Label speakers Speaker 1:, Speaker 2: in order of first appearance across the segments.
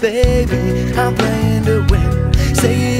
Speaker 1: baby. I'm playing to win. Say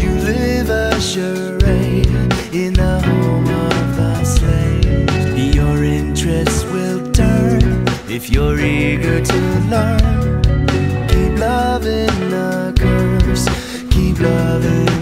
Speaker 1: You live a charade in the home of the slave. Your interests will turn if you're eager to learn. Keep loving the curse, keep loving.